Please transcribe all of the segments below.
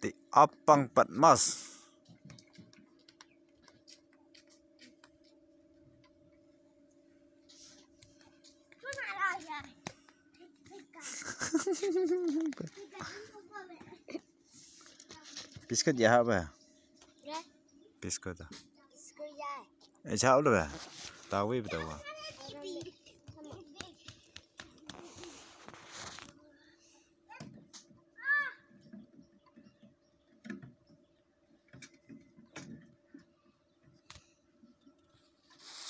The Apang Patmas. Biscuit gì hả bà? Biscuit à? Ê cháu đâu bà? Tao biết đâu à?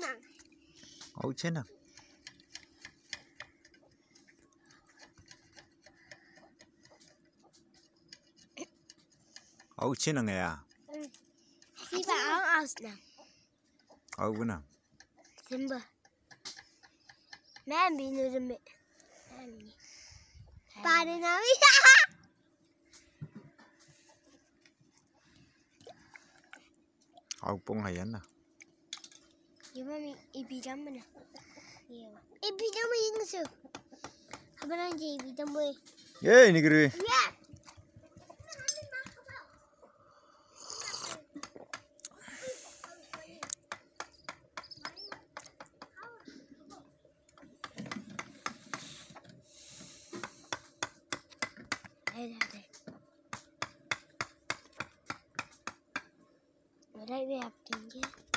Nào. Ôi chết nào nghe à? Siapa ang aus na? Ôi bữa nào. Simba. Mami no dumi. Mami. Para na mi. Ôi bông hay anh à. Ya mami, ibi AB jaman. Ya. Ibi jaman je ni se. Apa nanti je AB jaman? Ya, ini kira. Ya. Right, we have to.